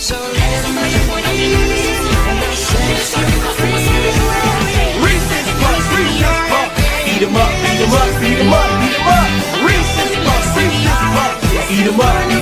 So let me Reese's Eat 'em up, eat 'em up, eat 'em up, eat 'em up. Reese's Puffs, Reese's Puffs. Eat 'em up